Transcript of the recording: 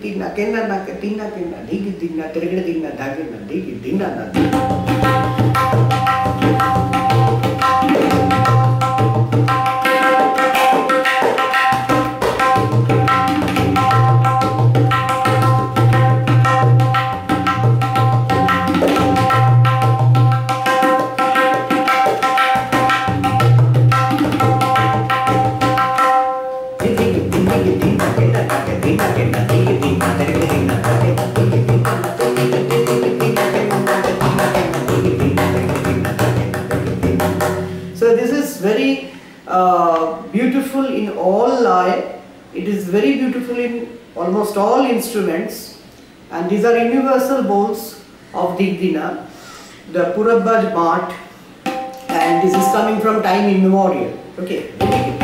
తిన్నా కింద తిన్నా దిగి తిన్నా తిరిగిన తిన్నా దాగిన దిగి తిన్నా so this is very uh, beautiful in all lay it is very beautiful in almost all instruments. And these are universal bols of Dhig Dhina the Purab Baj Mart and this is coming from time immemorial. Okay